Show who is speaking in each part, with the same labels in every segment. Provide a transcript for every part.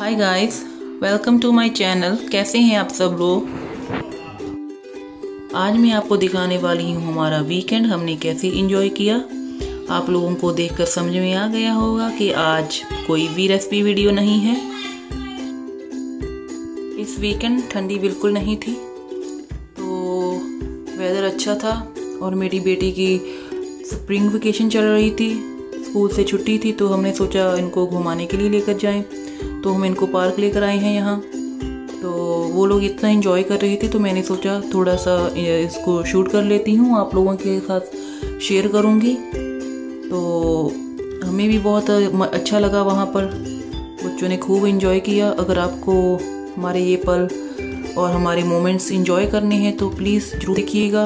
Speaker 1: Hi guys welcome to my channel कैसे हैं आप सब लोग? आज मैं आपको दिखाने वाली हूँ हमारा वीकेंड हमने कैसे इंजॉय किया। आप लोगों को देखकर समझ में आ गया होगा कि आज कोई भी रेसिपी वीडियो नहीं है। इस वीकेंड ठंडी बिल्कुल नहीं थी। तो वेदर अच्छा था और मेरी बेटी की स्प्रिंग वेकेशन चल रही थी। स्कूल से छुट्टी थी तो हमने सोचा इनको घुमाने के लिए लेकर जाएँ। तो हम इनको पार्क लेकर आए हैं यहाँ। तो वो लोग इतना इन्जॉय कर रहे थे तो मैंने सोचा थोड़ा सा इसको शूट कर लेती हूँ, आप लोगों के साथ शेयर करूँगी। तो हमें भी बहुत अच्छा लगा वहाँ पर। बच्चों ने खूब इन्जॉय किया। अगर आपको हमारे ये पल और हमारे मोमेंट्स इन्जॉय करने हैं तो प्लीज़ ज़रूर देखिएगा।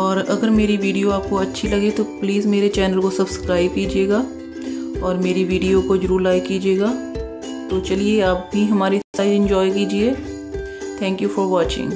Speaker 1: और अगर मेरी वीडियो आपको अच्छी लगे तो प्लीज़ मेरे चैनल को सब्सक्राइब कीजिएगा और मेरी वीडियो को ज़रूर लाइक कीजिएगा। तो चलिए आप भी हमारे साथ इन्जॉय कीजिए। Thank you for watching